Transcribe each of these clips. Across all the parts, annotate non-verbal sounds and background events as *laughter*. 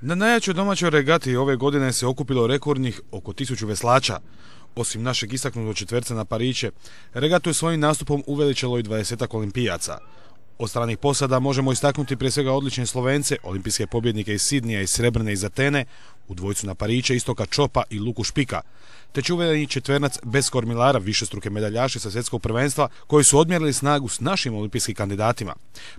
Na najjačoj domaćoj regati ove godine se okupilo rekordnih oko tisuću veslača. Osim našeg istaknutog četverca na Pariće, regatu je svojim nastupom uveličalo i 20 olimpijaca. Od stranih posada možemo istaknuti prije svega odlične Slovence, olimpijske pobjednike iz Sidnija i Srebrne iz Atene, u dvojcu na Pariće, istoka Čopa i Luku Špika, te čuveni četvernac bez kormilara višestruke medaljaše sa svjetskog prvenstva koji su odmjerili snagu s našim olimpijskim kandidatima.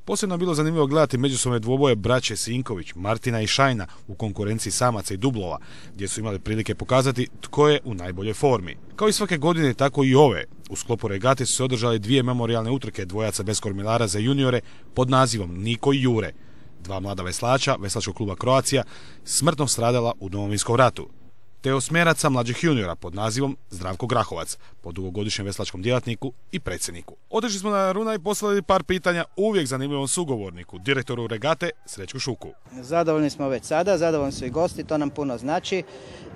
Posebno je bilo zanimljivo gledati međusobne dvoboje braće Sinković, Martina i Šajna u konkurenciji samaca i dublova, gdje su imali prilike pokazati tko je u najboljoj formi. Kao i svake godine, tako i ove. U sklopu regate su se održali dvije memorialne utrke dvojaca bez kormilara za juniore pod nazivom Niko i Jure. Dva mlada veslača, veslačkog kluba Kroacija, smrtno stradala u domovinskom ratu te osmjeraca mlađih juniora pod nazivom Zdravko Grahovac, po dugogodišnjem veslačkom djelatniku i predsjedniku. Otišli smo na Runa i poslali par pitanja uvijek zanimljivom sugovorniku, direktoru regate Srećku Šuku. Zadovoljni smo već sada, zadovoljni su i gosti, to nam puno znači.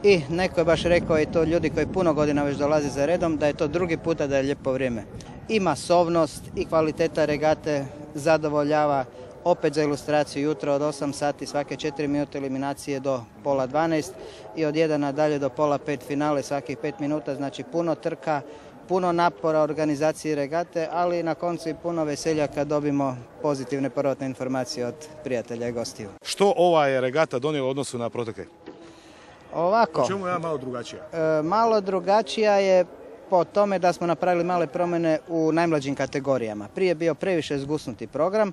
I neko je baš rekao i to ljudi koji puno godina već dolaze za redom, da je to drugi puta da je lijepo vrijeme. I masovnost i kvaliteta regate zadovoljava opet za ilustraciju jutro od 8 sati svake 4 minute eliminacije do pola 12 i od 1 nadalje do pola 5 finale svakih 5 minuta, znači puno trka, puno napora organizacije regate, ali na koncu i puno veselja kad dobimo pozitivne prvotne informacije od prijatelja i gostiju. Što ova je regata donijela u odnosu na protekle? Ovako. U čemu je malo drugačija? E, malo drugačija je po tome da smo napravili male promjene u najmlađim kategorijama. Prije je bio previše zgusnuti program,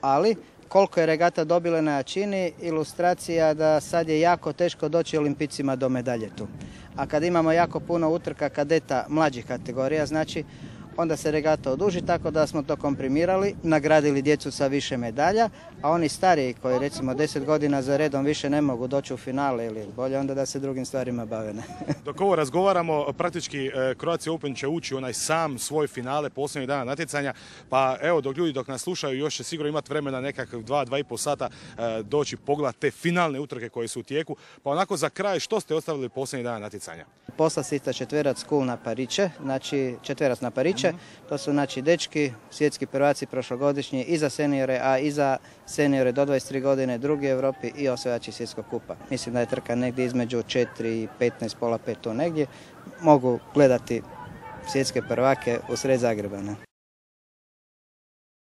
ali koliko je regata dobila na jačini, ilustracija da sad je jako teško doći olimpicima do medalje tu. A kad imamo jako puno utrka kadeta mlađih kategorija, znači onda se regata oduži tako da smo to komprimirali, nagradili djecu sa više medalja, a oni stariji koji recimo 10 godina za redom više ne mogu doći u finale ili bolje onda da se drugim stvarima bave. *laughs* Dok ovo razgovaramo, praktički e, Croatia Open će ući onaj sam svoj finale posljednjeg dana natjecanja, pa evo dok ljudi dok nas slušaju još će sigurno imati vremena nekakvih dva, dva i pol sata e, doći pogledati te finalne utrke koje su u tijeku. Pa onako za kraj, što ste ostavili posljednjeg dana natjecanja? Poslasita četverac school na Pariće, znači četverac na Pariće, to su znači dečki, svjetski prvaci prošlogodišnji i za seniore, a i za seniore do 23 godine, drugi Europi i osvajači svjetskog kupa. Mislim da je trka negdje između 4 i 15, pola 5 tu negdje. Mogu gledati svjetske prvake u sred Zagreba.